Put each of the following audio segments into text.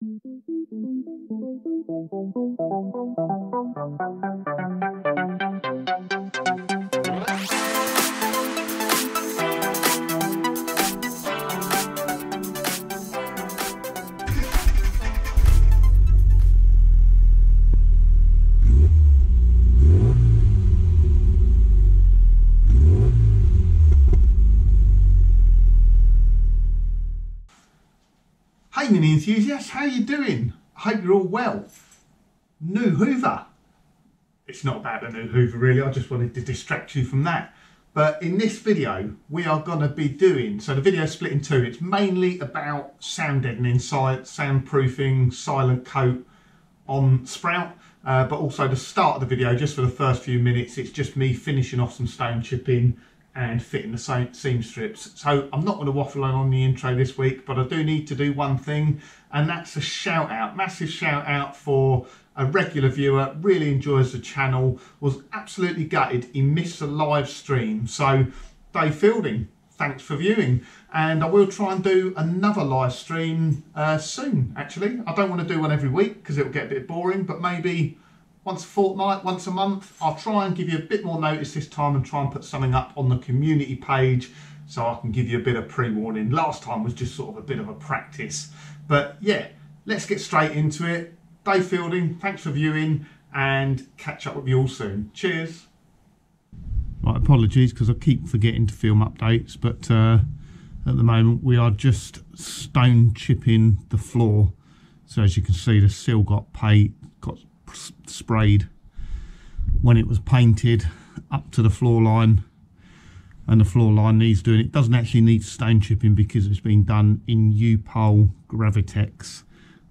Hey mini enthusiasts, how you doing? I hope you're all well. New Hoover. It's not about the new Hoover really, I just wanted to distract you from that. But in this video, we are going to be doing, so the video split in two. It's mainly about sound deadening, soundproofing, silent coat on Sprout. Uh, but also the start of the video, just for the first few minutes, it's just me finishing off some stone chipping and fitting the same seam strips. So I'm not going to waffle on the intro this week, but I do need to do one thing, and that's a shout out, massive shout out for a regular viewer, really enjoys the channel, was absolutely gutted he missed the live stream. So Dave Fielding, thanks for viewing. And I will try and do another live stream uh, soon, actually. I don't want to do one every week because it'll get a bit boring, but maybe once a fortnight, once a month. I'll try and give you a bit more notice this time and try and put something up on the community page so I can give you a bit of pre-warning. Last time was just sort of a bit of a practice. But yeah, let's get straight into it. Dave Fielding, thanks for viewing and catch up with you all soon. Cheers. Right, apologies because I keep forgetting to film updates, but uh, at the moment we are just stone chipping the floor. So as you can see, the seal got paint, sprayed when it was painted up to the floor line and the floor line needs doing. It doesn't actually need stone chipping because it's been done in U-POL Gravitex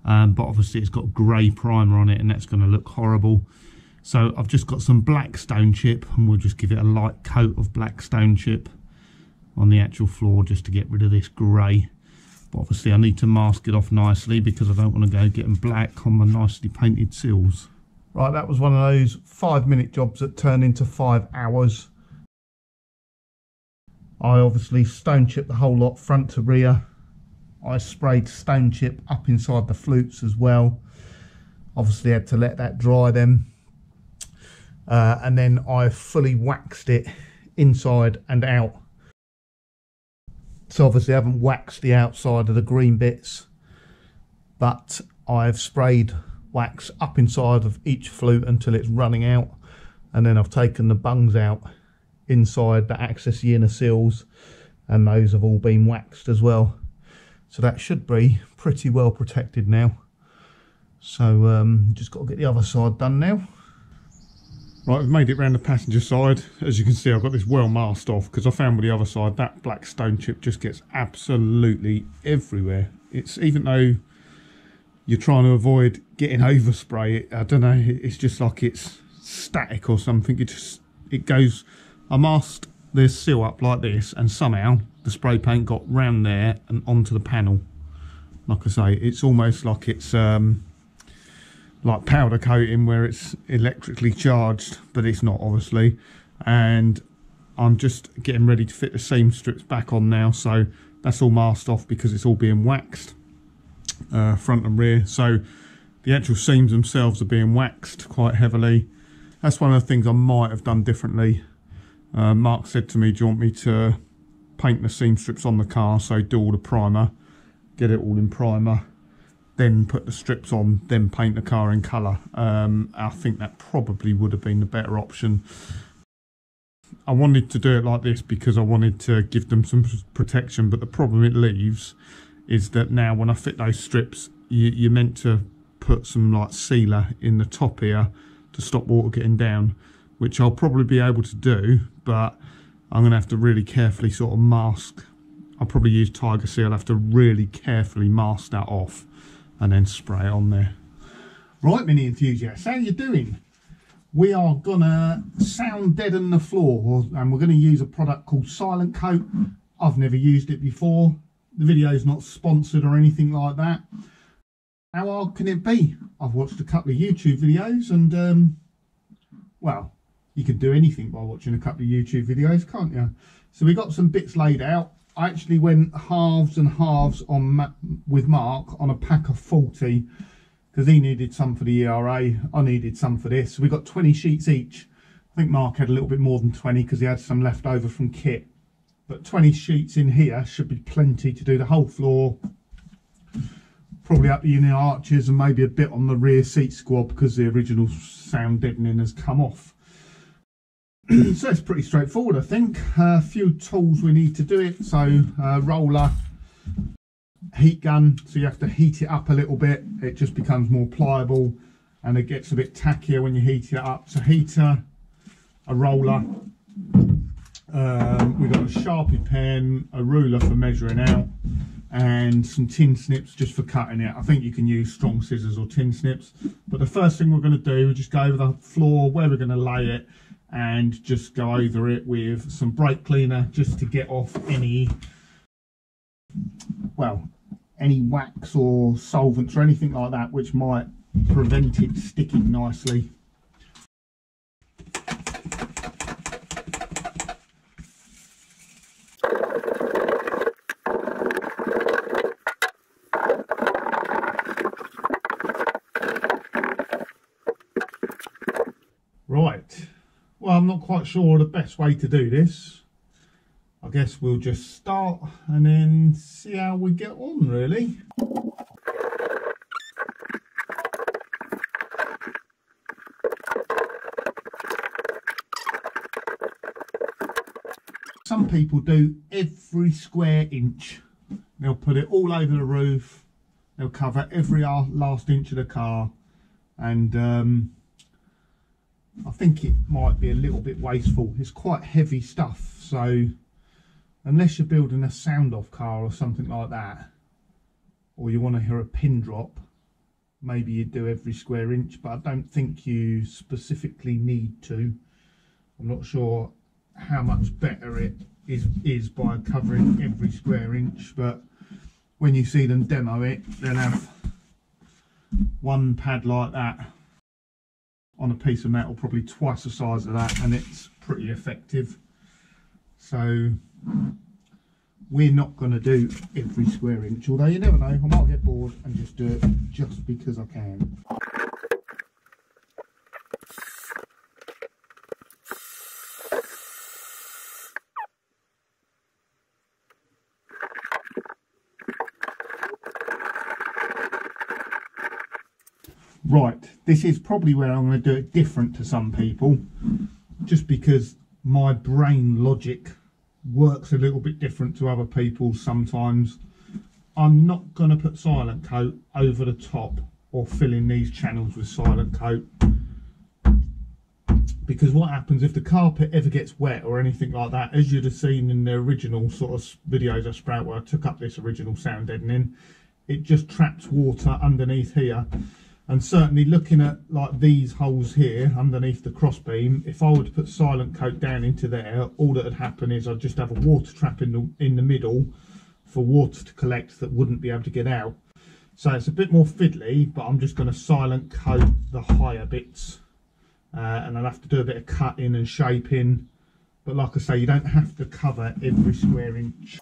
um, but obviously it's got grey primer on it and that's going to look horrible. So I've just got some black stone chip and we'll just give it a light coat of black stone chip on the actual floor just to get rid of this grey. But obviously I need to mask it off nicely because I don't want to go getting black on my nicely painted seals. Right, that was one of those five minute jobs that turned into five hours. I obviously stone chipped the whole lot front to rear. I sprayed stone chip up inside the flutes as well. Obviously had to let that dry then. Uh, and then I fully waxed it inside and out so obviously I haven't waxed the outside of the green bits, but I've sprayed wax up inside of each flute until it's running out. And then I've taken the bungs out inside the access inner seals and those have all been waxed as well. So that should be pretty well protected now. So um, just got to get the other side done now. Right, I've made it around the passenger side. As you can see, I've got this well masked off because I found with the other side, that black stone chip just gets absolutely everywhere. It's even though you're trying to avoid getting overspray, I don't know, it's just like it's static or something. It just, it goes, I masked the seal up like this and somehow the spray paint got round there and onto the panel. Like I say, it's almost like it's, um, like powder coating where it's electrically charged but it's not obviously and I'm just getting ready to fit the seam strips back on now so that's all masked off because it's all being waxed uh, front and rear so the actual seams themselves are being waxed quite heavily that's one of the things I might have done differently uh, Mark said to me do you want me to paint the seam strips on the car so do all the primer get it all in primer then put the strips on, then paint the car in colour. Um, I think that probably would have been the better option. I wanted to do it like this because I wanted to give them some protection, but the problem it leaves is that now when I fit those strips, you, you're meant to put some like sealer in the top here to stop water getting down, which I'll probably be able to do, but I'm going to have to really carefully sort of mask. I'll probably use Tiger Seal, I'll have to really carefully mask that off and then spray it on there. Right, mini enthusiasts, how you doing? We are gonna sound deaden the floor and we're gonna use a product called Silent Coat. I've never used it before. The video is not sponsored or anything like that. How hard can it be? I've watched a couple of YouTube videos and um, well, you can do anything by watching a couple of YouTube videos, can't you? So we got some bits laid out I actually went halves and halves on with Mark on a pack of 40 because he needed some for the ERA. I needed some for this. We got 20 sheets each. I think Mark had a little bit more than 20 because he had some left over from kit. But 20 sheets in here should be plenty to do the whole floor. Probably up the unit arches and maybe a bit on the rear seat squab because the original sound deadening has come off. so it's pretty straightforward, I think. A uh, few tools we need to do it. So uh, roller, heat gun. So you have to heat it up a little bit. It just becomes more pliable and it gets a bit tackier when you heat it up. So heater, a roller. Um, we've got a Sharpie pen, a ruler for measuring out and some tin snips just for cutting it. I think you can use strong scissors or tin snips. But the first thing we're going to do, is just go over the floor, where we're going to lay it, and just go over it with some brake cleaner just to get off any well any wax or solvents or anything like that which might prevent it sticking nicely Right, well, I'm not quite sure the best way to do this. I guess we'll just start and then see how we get on, really. Some people do every square inch. They'll put it all over the roof. They'll cover every last inch of the car. And um, I think it might be a little bit wasteful. It's quite heavy stuff, so unless you're building a sound off car or something like that, or you want to hear a pin drop, maybe you do every square inch, but I don't think you specifically need to. I'm not sure how much better it is, is by covering every square inch, but when you see them demo it, they'll have one pad like that on a piece of metal probably twice the size of that and it's pretty effective. So we're not going to do every square inch although you never know I might get bored and just do it just because I can. Right this is probably where I'm going to do it different to some people just because my brain logic works a little bit different to other people sometimes. I'm not going to put silent coat over the top or fill in these channels with silent coat because what happens if the carpet ever gets wet or anything like that as you'd have seen in the original sort of videos I sprout where I took up this original sound deadening it just traps water underneath here and certainly looking at like these holes here underneath the crossbeam if I were to put silent coat down into there all that would happen is I'd just have a water trap in the in the middle for water to collect that wouldn't be able to get out. So it's a bit more fiddly but I'm just going to silent coat the higher bits. Uh, and I'll have to do a bit of cutting and shaping. But like I say you don't have to cover every square inch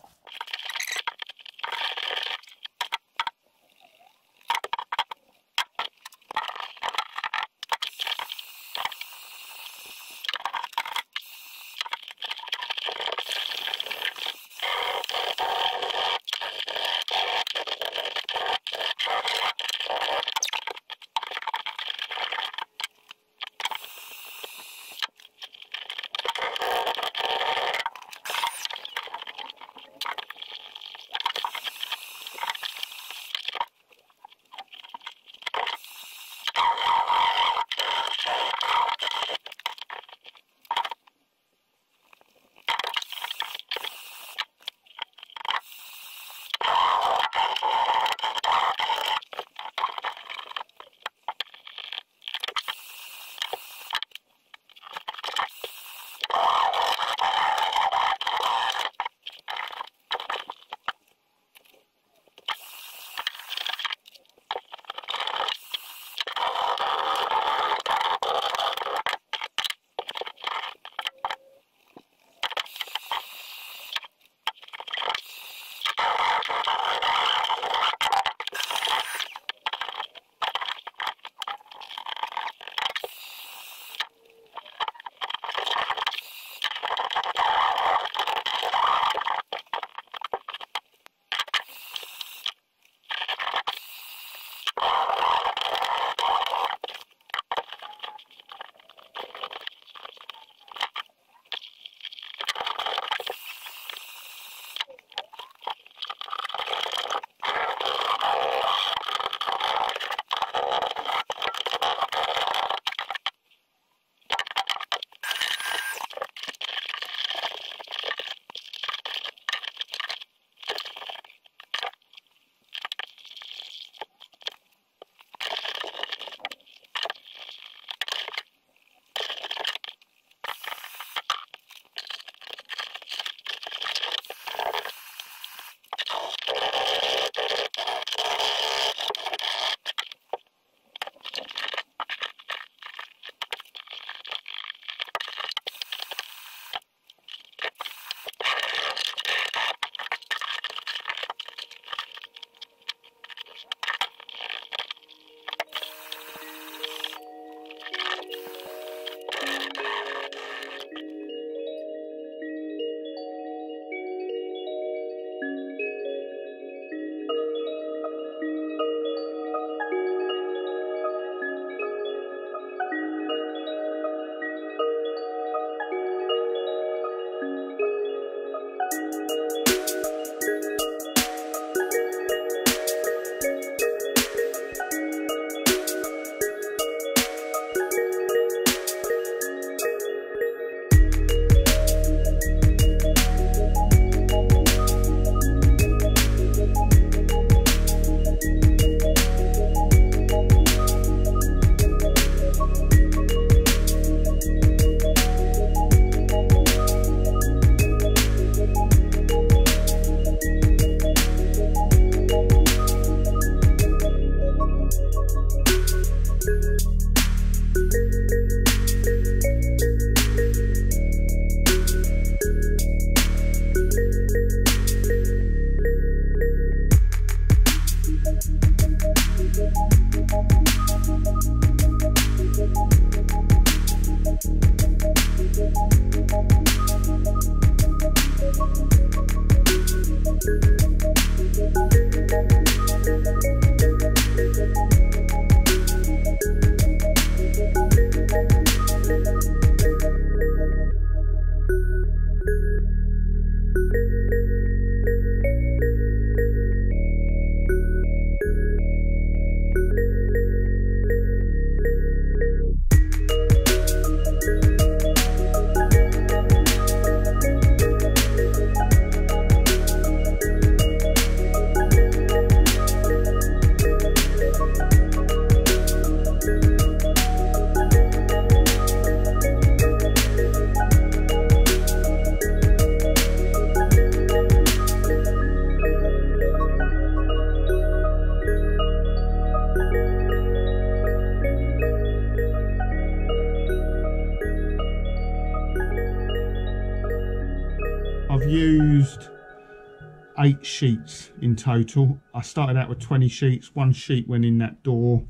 eight sheets in total. I started out with 20 sheets. One sheet went in that door.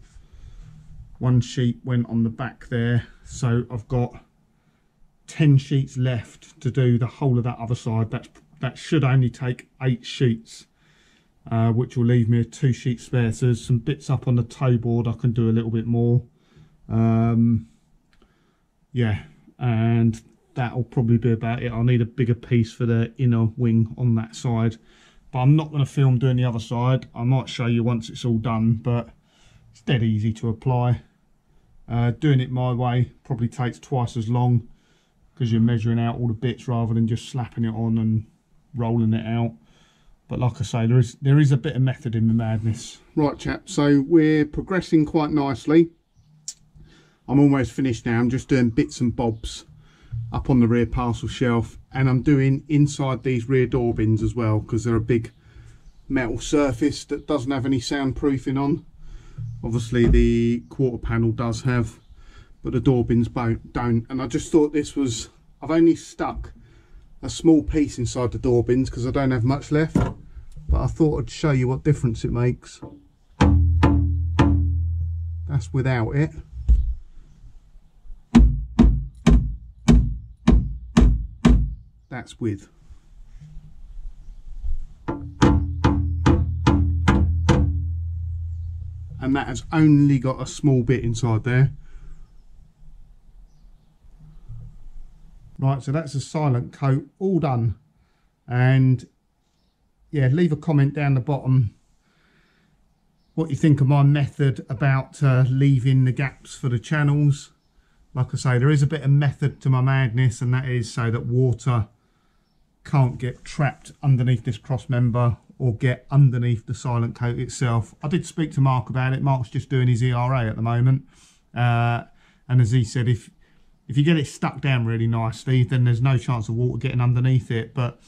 One sheet went on the back there. So I've got 10 sheets left to do the whole of that other side. That's, that should only take eight sheets, uh, which will leave me two sheet spare. So there's some bits up on the toe board I can do a little bit more. Um, yeah, and that'll probably be about it. I'll need a bigger piece for the inner wing on that side. But I'm not going to film doing the other side. I might show you once it's all done, but it's dead easy to apply. Uh, doing it my way probably takes twice as long because you're measuring out all the bits rather than just slapping it on and rolling it out. But like I say, there is there is a bit of method in the madness. Right, chap. So we're progressing quite nicely. I'm almost finished now. I'm just doing bits and bobs up on the rear parcel shelf and I'm doing inside these rear door bins as well because they're a big metal surface that doesn't have any soundproofing on. Obviously the quarter panel does have but the door bins don't and I just thought this was I've only stuck a small piece inside the door bins because I don't have much left but I thought I'd show you what difference it makes. That's without it. That's with. And that has only got a small bit inside there. Right, so that's a silent coat, all done. And yeah, leave a comment down the bottom what you think of my method about uh, leaving the gaps for the channels. Like I say, there is a bit of method to my madness and that is so that water can't get trapped underneath this cross member or get underneath the silent coat itself. I did speak to Mark about it. Mark's just doing his ERA at the moment. Uh, and as he said, if if you get it stuck down really nicely, then there's no chance of water getting underneath it. But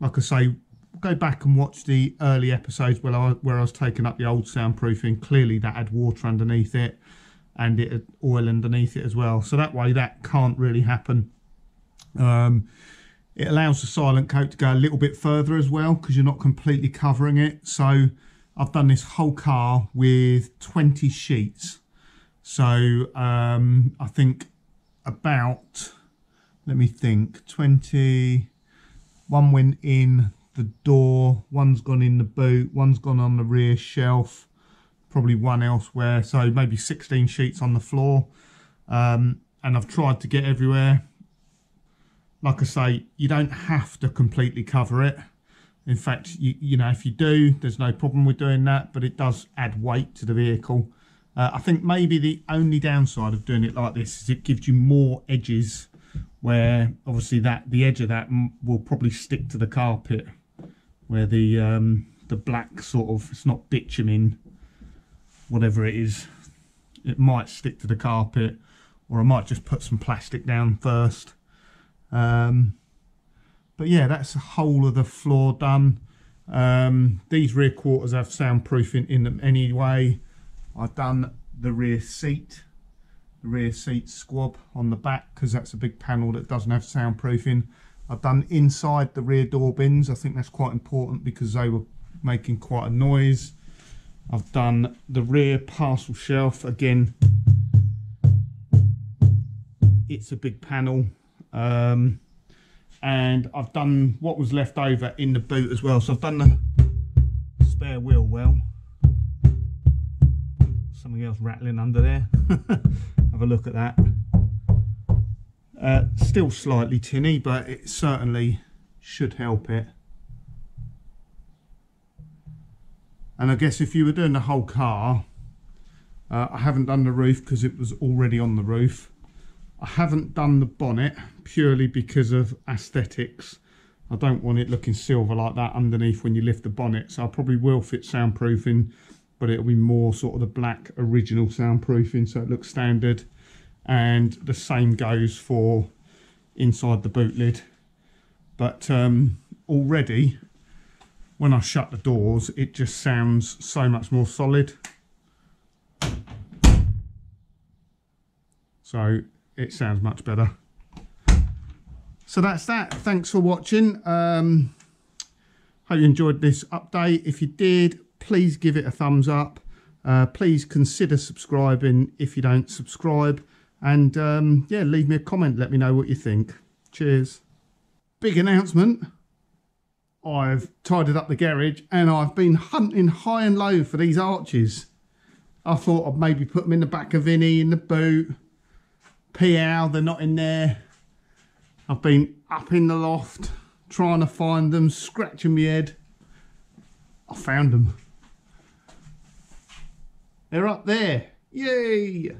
like I say, go back and watch the early episodes where I, where I was taking up the old soundproofing. Clearly that had water underneath it and it had oil underneath it as well. So that way that can't really happen. Um, it allows the silent coat to go a little bit further as well because you're not completely covering it. So I've done this whole car with 20 sheets. So um, I think about, let me think, 20, one went in the door, one's gone in the boot, one's gone on the rear shelf, probably one elsewhere. So maybe 16 sheets on the floor. Um, and I've tried to get everywhere like I say, you don't have to completely cover it. In fact, you, you know, if you do, there's no problem with doing that, but it does add weight to the vehicle. Uh, I think maybe the only downside of doing it like this is it gives you more edges where obviously that the edge of that will probably stick to the carpet where the um, the black sort of, it's not bitumen, whatever it is, it might stick to the carpet or I might just put some plastic down first um, but yeah, that's the whole of the floor done. Um, these rear quarters have soundproofing in them anyway. I've done the rear seat, the rear seat squab on the back because that's a big panel that doesn't have soundproofing. I've done inside the rear door bins. I think that's quite important because they were making quite a noise. I've done the rear parcel shelf again. It's a big panel um, and I've done what was left over in the boot as well. So I've done the spare wheel well. Something else rattling under there. Have a look at that. Uh, still slightly tinny, but it certainly should help it. And I guess if you were doing the whole car, uh, I haven't done the roof because it was already on the roof. I haven't done the bonnet purely because of aesthetics. I don't want it looking silver like that underneath when you lift the bonnet. So I probably will fit soundproofing, but it'll be more sort of the black original soundproofing so it looks standard. And the same goes for inside the boot lid. But um, already, when I shut the doors, it just sounds so much more solid. So it sounds much better. So that's that. Thanks for watching. Um, hope you enjoyed this update. If you did, please give it a thumbs up. Uh, please consider subscribing if you don't subscribe. And um, yeah, leave me a comment. Let me know what you think. Cheers. Big announcement. I've tidied up the garage and I've been hunting high and low for these arches. I thought I'd maybe put them in the back of Vinny, in the boot. PL, they're not in there. I've been up in the loft trying to find them, scratching my head. I found them. They're up there. Yay!